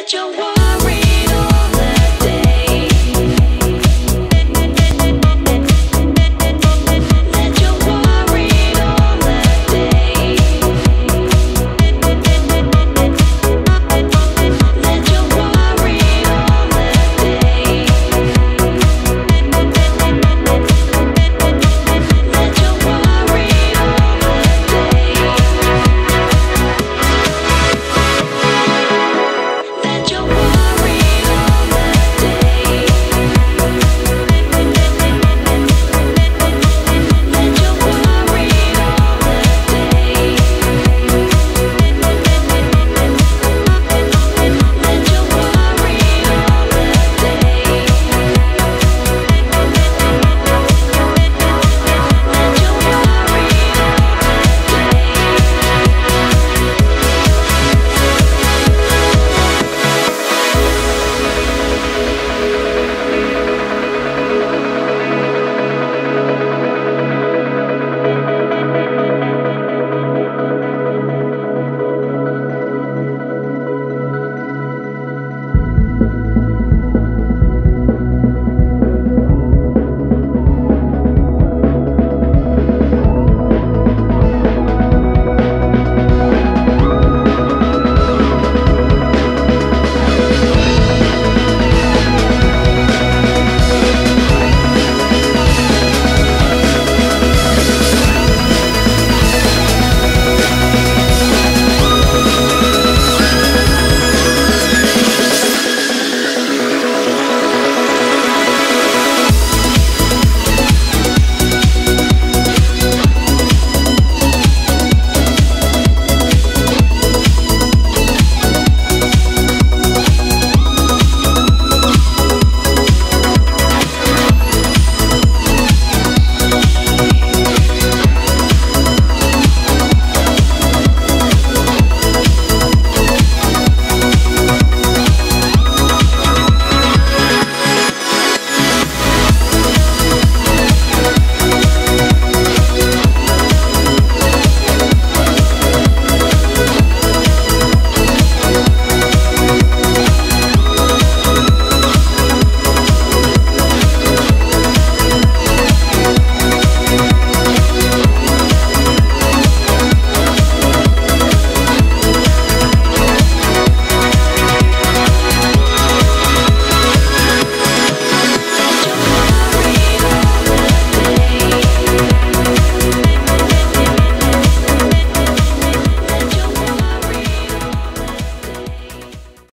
That your want.